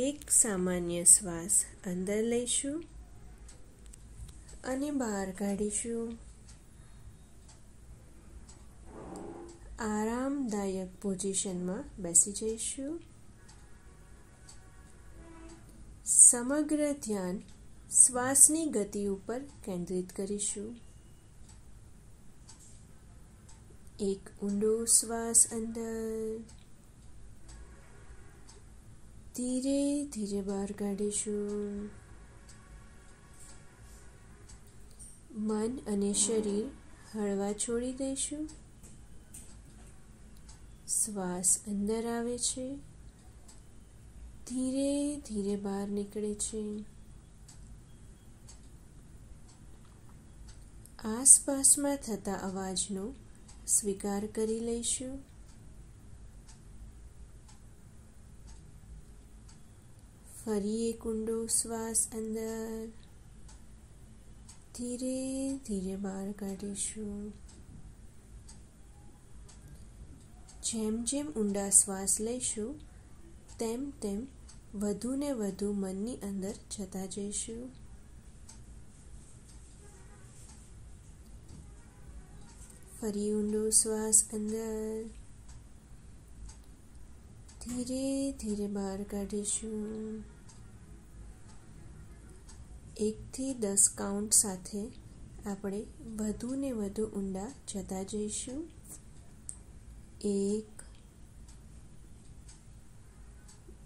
એક સામાન્ય શ્વાસ અંદર લઈશું અને બહાર કાઢીશું. આરામદાયક પોઝિશનમાં બેસી જઈશું. સમગ્ર ધ્યાન શ્વાસની ગતિ ઉપર કેન્દ્રિત કરીશું. એક ઊંડો શ્વાસ અંદર. ધીરે ધીરે બહાર કાઢીશું મન અને શરીર હળવા છોડી દઈશું શ્વાસ અંદર આવે છે ધીરે ધીરે બહાર નીકળે છે આસપાસમાં થતા અવાજનો સ્વીકાર કરી લઈશું ફરી એક ઊંડો શ્વાસ અંદર ધીરે ધીરે બહાર કાઢીશું જેમ જેમ ઊંડા શ્વાસ લઈશું તેમ તેમ વધુ ને વધુ મનની અંદર જતા જઈશું ફરી ઊંડો શ્વાસ અંદર ધીરે ધીરે બહાર કાઢીશું એકથી દસ કાઉન્ટ સાથે આપણે વધુ ને વધુ ઊંડા જતા જઈશું. એક,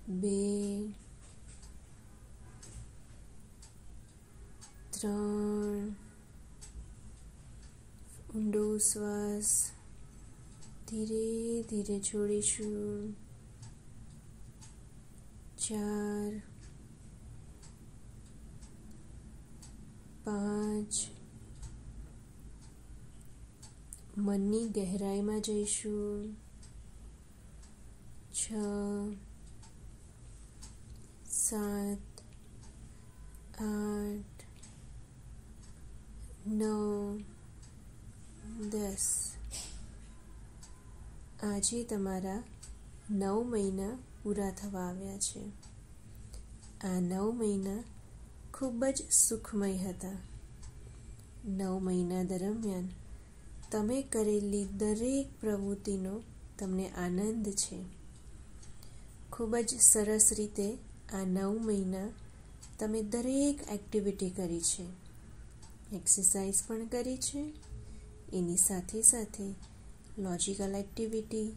બે, ત્રણ, ઊંડો શ્વાસ, ધીરે ધીરે છોડીશું ચાર પાંચ મનની ગહેરાઈમાં જઈશું. છ, સાત, આઠ, નવ, દસ. આજે તમારા નવ મહિના પૂરા થવા આવ્યા છે. આ નવ મહિના ખૂબ જ સુખમય હતા. નવ મહિના દરમિયાન. તમે કરેલી દરેક પ્રવૃત્તિનો તમને આનંદ છે. ખૂબ જ સરસ રીતે આ નવ મહિના તમે દરેક એક્ટિવિટી કરી છે. એક્સરસાઇઝ પણ કરી છે. એની સાથે સાથે logical activity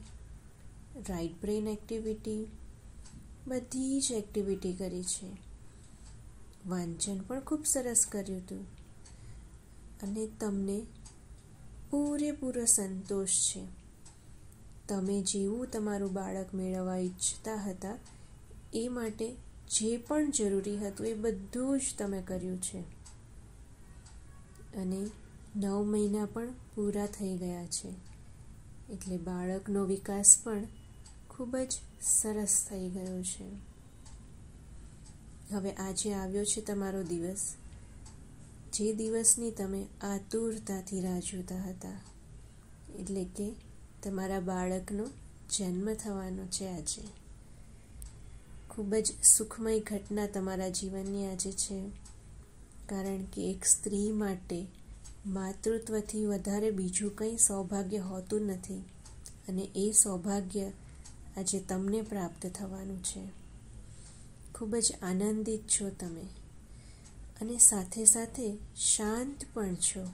right brain activity બધી જ એક્ટિવિટી કરી છે. વાંચન પણ ખૂબ સરસ કર્યું હતું. અને તમને પૂરેપૂરો સંતોષ છે. તમે જેવું તમારું બાળક મેળવવા ઈચ્છતા હતા, એ માટે જે પણ જરૂરી હતું એ બધું જ તમે કર્યું છે. અને નવ મહિના પણ પૂરા થઈ ગયા છે. એટલે બાળકનો વિકાસ પણ ખૂબ જ સરસ થઈ ગયો છે. હવે આજે આવ્યો છે તમારો દિવસ. જે દિવસની તમે આતુરતાથી રાહ જોતા હતા, એટલે કે તમારા બાળકનો જન્મ થવાનો છે આજે. ખૂબ જ સુખમય ઘટના તમારા જીવનની આજે છે, કારણ કે એક સ્ત્રી માટે માતૃત્વથી વધારે બીજું કંઈ સૌભાગ્ય હોતું નથી, અને એ સૌભાગ્ય આજે તમને પ્રાપ્ત થવાનું છે. ખૂબ જ આનંદિત છો તમે. અને સાથે સાથે શાંત પણ છો.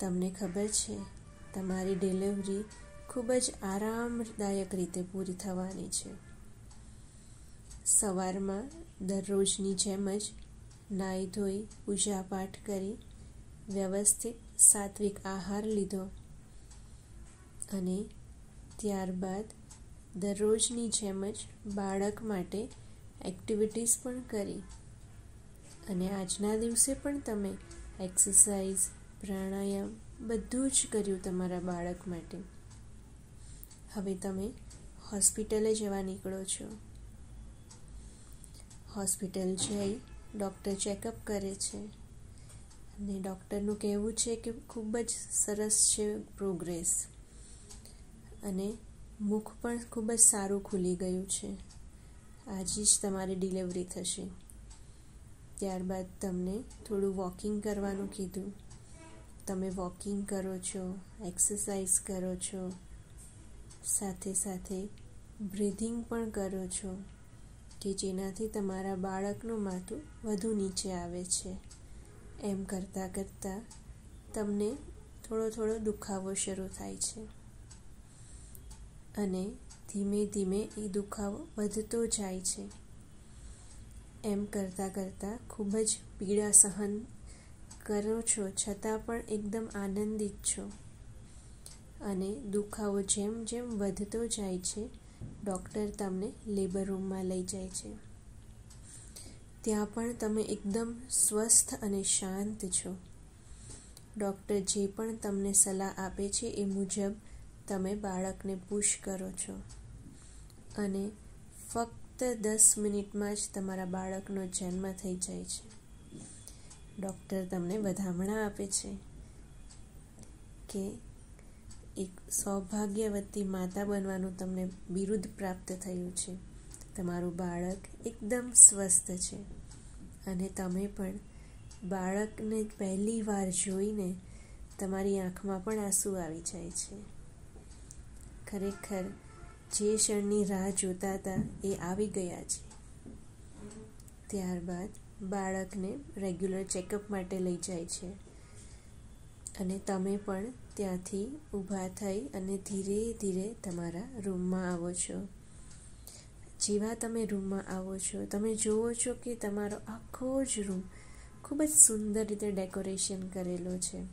તમને ખબર છે, તમારી ડિલિવરી ખૂબ જ આરામદાયક રીતે પૂરી થવાની છે. સવારમાં દરરોજની જેમ જ નાહી ધોઈ, પૂજા પાઠ કરી, વ્યવસ્થિત સાત્વિક આહાર લીધો અને ત્યારબાદ દરરોજની જેમ જ બાળક માટે એક્ટિવિટીઝ પણ કરી. અને આજના દિવસે પણ તમે એક્સરસાઇઝ પ્રાણાયામ બધું જ કર્યું તમારા બાળક માટે. હવે તમે હોસ્પિટલે જવા નીકળો છો. હોસ્પિટલ જઈ ડૉક્ટર ચેકઅપ કરે છે. અને ડૉક્ટરનું કહેવું છે કે ખૂબ જ સરસ છે પ્રોગ્રેસ અને મુખ પણ ખૂબ જ સારું ખુલી ગયું છે. આજે જ તમારી ડિલિવરી થશે. ત્યારબાદ તમને થોડું વોકિંગ કરવાનું કીધું. તમે વોકિંગ કરો છો એક્સરસાઇઝ કરો છો, સાથે સાથે બ્રિધિંગ પણ કરો છો, કે જેનાથી તમારા બાળકનું માથું વધુ નીચે આવે છે. એમ કરતાં કરતાં તમને થોડો થોડો દુખાવો શરૂ થાય છે. અને ધીમે ધીમે એ દુખાવો વધતો જાય છે. એમ કરતાં કરતાં ખૂબ જ પીડા સહન કરો છો, છતાં પણ એકદમ આનંદિત છો. અને દુખાવો જેમ જેમ વધતો જાય છે, ડૉક્ટર તમને લેબર રૂમમાં લઈ જાય છે. ત્યાં પણ તમે એકદમ સ્વસ્થ અને શાંત છો. ડૉક્ટર જે પણ તમને સલાહ આપે છે એ મુજબ તમે બાળકને પુશ કરો છો. અને ફક્ત દસ મિનિટમાં જ તમારા બાળકનો જન્મ થઈ જાય છે. ડૉક્ટર તમને વધામણા આપે છે કે એક સૌભાગ્યવતી માતા બનવાનું તમને બિરુદ પ્રાપ્ત થયું છે. તમારું બાળક એકદમ સ્વસ્થ છે અને તમે પણ બાળકને પહેલી વાર જોઈને તમારી આંખમાં પણ આંસુ આવી જાય છે. ખરેખર જે ક્ષણની રાહ જોતા હતા એ આવી ગયા છે. ત્યારબાદ બાળકને રેગ્યુલર ચેકઅપ માટે લઈ જાય છે. અને તમે પણ ત્યાંથી ઊભા થઈ અને ધીરે ધીરે તમારા રૂમમાં આવો છો. જેવા તમે રૂમમાં આવો છો, તમે જુઓ છો કે તમારો આખો જ રૂમ ખૂબ જ સુંદર રીતે ડેકોરેશન કરેલો છે.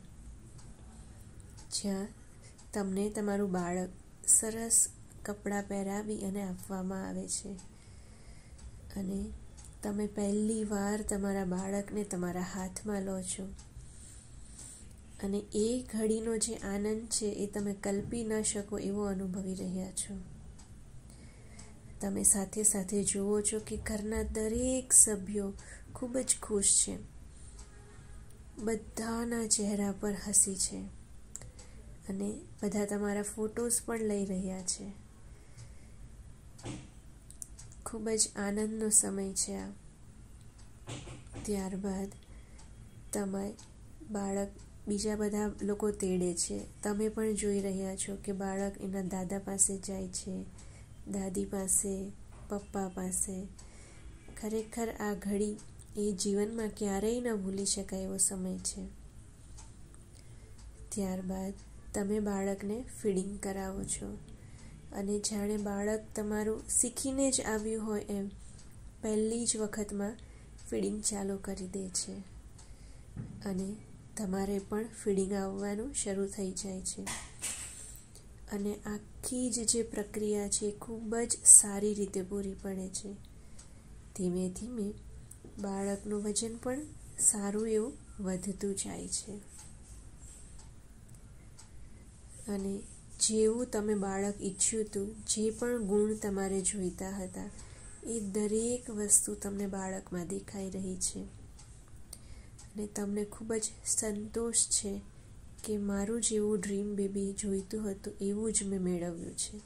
જ્યાં તમને તમારું બાળક સરસ કપડાં પહેરાવી અને આપવામાં આવે છે. અને તમે પહેલી વાર તમારા બાળકને તમારા હાથમાં લો છો. અને એ ઘડીનો જે આનંદ છે એ તમે કલ્પી ન શકો એવો અનુભવી રહ્યા છો. તમે સાથે સાથે જુઓ છો કે ઘરના દરેક સભ્યો ખૂબ જ ખુશ છે. બધાના ચહેરા પર હસી છે. અને બધા તમારા ફોટોઝ પણ લઈ રહ્યા છે. ખૂબ જ આનંદનો સમય છે આ. ત્યારબાદ તમે બાળક, બીજા બધા લોકો તેડે છે. તમે પણ જોઈ રહ્યા છો કે બાળક એના દાદા પાસે જાય છે, દાદી પાસે, પપ્પા પાસે. ખરેખર આ ઘડી એ જીવનમાં ક્યારેય ન ભૂલી શકાય એવો સમય છે. ત્યારબાદ તમે બાળકને ફીડિંગ કરાવો છો. અને જાણે બાળક તમારું શીખીને જ આવ્યું હોય એમ પહેલી જ વખતમાં ફીડિંગ ચાલુ કરી દે છે. અને તમારે પણ ફીડિંગ આવવાનું શરૂ થઈ જાય છે. અને આખી જ જે પ્રક્રિયા છે ખૂબ જ સારી રીતે પૂરી પડે છે. ધીમે ધીમે બાળકનું વજન પણ સારું એવું વધતું જાય છે. અને જેવું તમે બાળક ઈચ્છ્યું હતું, જે પણ ગુણ તમારે જોઈતા હતા, એ દરેક વસ્તુ તમને બાળકમાં દેખાઈ રહી છે. અને તમને ખૂબ જ સંતોષ છે કે મારું જેવું ડ્રીમ બેબી જોઈતું હતું એવું જ મેં મેળવ્યું છે.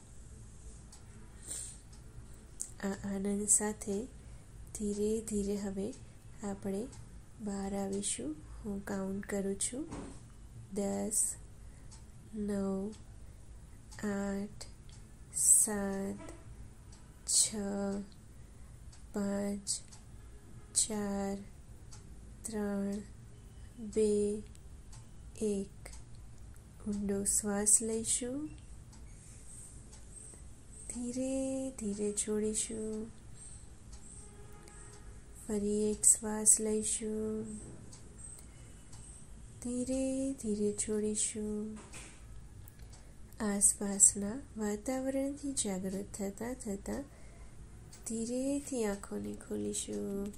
આ આનંદ સાથે ધીરે ધીરે હવે આપણે બહાર આવીશું. હું કાઉન્ટ કરું છું. દસ, નવ આઠ સાત છ પાંચ ચાર ત્રણ બે એક ઊંડો શ્વાસ લઈશું. ધીરે ધીરે છોડીશું ફરી એક શ્વાસ લઈશું. ધીરે ધીરે છોડીશું આસપાસના વાતાવરણથી જાગૃત થતાં થતાં ધીરેથી આંખોને ખોલીશું